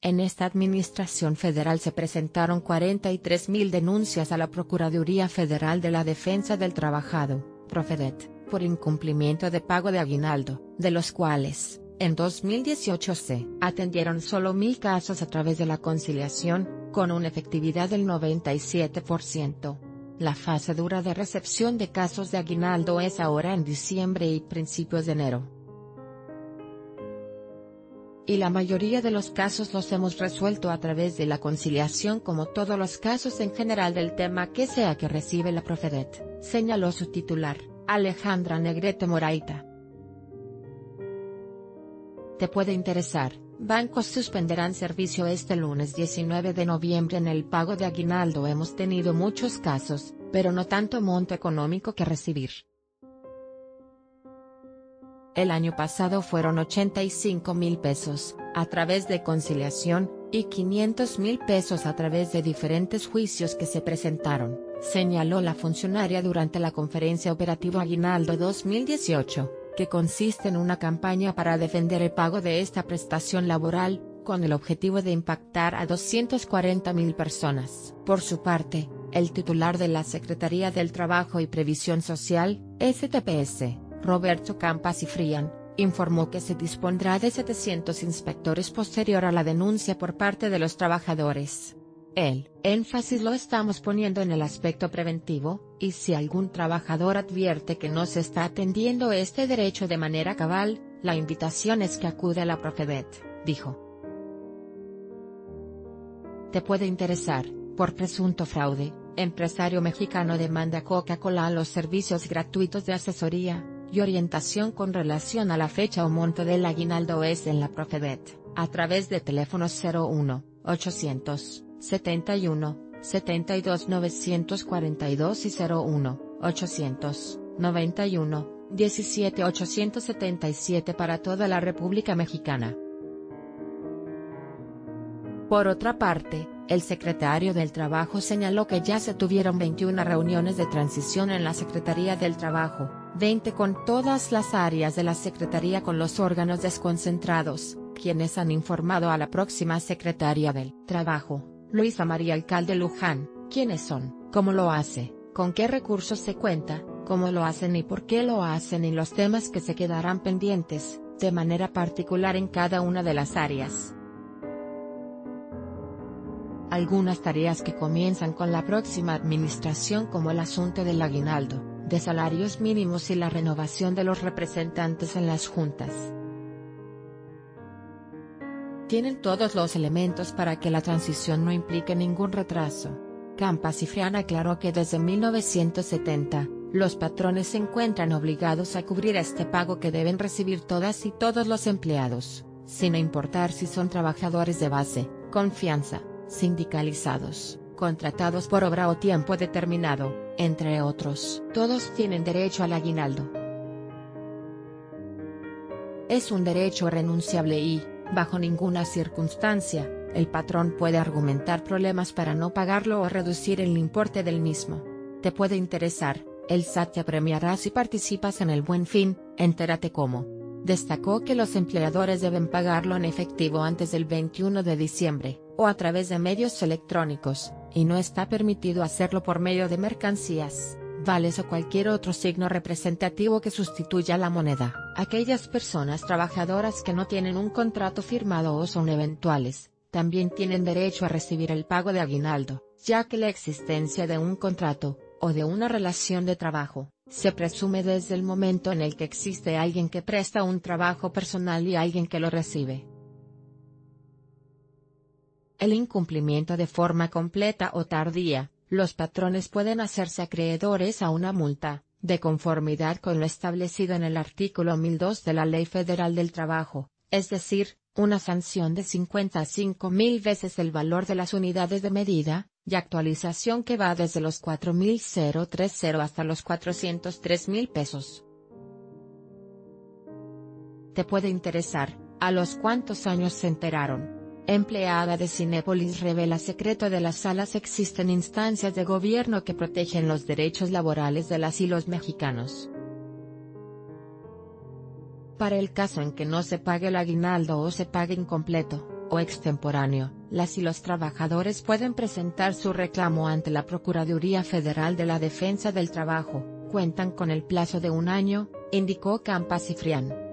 En esta administración federal se presentaron 43.000 denuncias a la Procuraduría Federal de la Defensa del Trabajado, Profedet, por incumplimiento de pago de aguinaldo, de los cuales, en 2018 se atendieron solo mil casos a través de la conciliación, con una efectividad del 97%. La fase dura de recepción de casos de aguinaldo es ahora en diciembre y principios de enero y la mayoría de los casos los hemos resuelto a través de la conciliación como todos los casos en general del tema que sea que recibe la Profedet, señaló su titular, Alejandra Negrete Moraita. Te puede interesar, bancos suspenderán servicio este lunes 19 de noviembre en el pago de aguinaldo hemos tenido muchos casos, pero no tanto monto económico que recibir. El año pasado fueron 85 mil pesos, a través de conciliación, y 500 mil pesos a través de diferentes juicios que se presentaron, señaló la funcionaria durante la conferencia operativa Aguinaldo 2018, que consiste en una campaña para defender el pago de esta prestación laboral, con el objetivo de impactar a 240 mil personas. Por su parte, el titular de la Secretaría del Trabajo y Previsión Social, STPS, Roberto Campas y Frian, informó que se dispondrá de 700 inspectores posterior a la denuncia por parte de los trabajadores. El énfasis lo estamos poniendo en el aspecto preventivo, y si algún trabajador advierte que no se está atendiendo este derecho de manera cabal, la invitación es que acude a la Profedet, dijo. Te puede interesar, por presunto fraude, empresario mexicano demanda Coca-Cola a los servicios gratuitos de asesoría, y orientación con relación a la fecha o monto del aguinaldo es en la Profedet, a través de teléfonos 01, 800, 71, 72 942 y 01, 800, 91, 17 877 para toda la República Mexicana. Por otra parte, el secretario del Trabajo señaló que ya se tuvieron 21 reuniones de transición en la Secretaría del Trabajo, 20 con todas las áreas de la Secretaría con los órganos desconcentrados, quienes han informado a la próxima Secretaria del Trabajo, Luisa María Alcalde Luján, quiénes son, cómo lo hace, con qué recursos se cuenta, cómo lo hacen y por qué lo hacen y los temas que se quedarán pendientes, de manera particular en cada una de las áreas. Algunas tareas que comienzan con la próxima administración como el asunto del aguinaldo, de salarios mínimos y la renovación de los representantes en las juntas. Tienen todos los elementos para que la transición no implique ningún retraso. Campas y Frian aclaró que desde 1970, los patrones se encuentran obligados a cubrir este pago que deben recibir todas y todos los empleados, sin importar si son trabajadores de base, confianza, sindicalizados, contratados por obra o tiempo determinado, entre otros. Todos tienen derecho al aguinaldo. Es un derecho renunciable y, bajo ninguna circunstancia, el patrón puede argumentar problemas para no pagarlo o reducir el importe del mismo. Te puede interesar, el SAT te premiará si participas en el buen fin, entérate cómo. Destacó que los empleadores deben pagarlo en efectivo antes del 21 de diciembre, o a través de medios electrónicos, y no está permitido hacerlo por medio de mercancías, vales o cualquier otro signo representativo que sustituya la moneda. Aquellas personas trabajadoras que no tienen un contrato firmado o son eventuales, también tienen derecho a recibir el pago de aguinaldo, ya que la existencia de un contrato, o de una relación de trabajo, se presume desde el momento en el que existe alguien que presta un trabajo personal y alguien que lo recibe. El incumplimiento de forma completa o tardía, los patrones pueden hacerse acreedores a una multa, de conformidad con lo establecido en el artículo 1002 de la Ley Federal del Trabajo, es decir, una sanción de 55 mil veces el valor de las unidades de medida, y actualización que va desde los 4.030 hasta los 403 mil pesos. Te puede interesar, ¿a los cuántos años se enteraron? Empleada de Cinépolis revela secreto de las salas existen instancias de gobierno que protegen los derechos laborales de las y los mexicanos. Para el caso en que no se pague el aguinaldo o se pague incompleto, o extemporáneo, las y los trabajadores pueden presentar su reclamo ante la Procuraduría Federal de la Defensa del Trabajo, cuentan con el plazo de un año, indicó Campa Cifrián.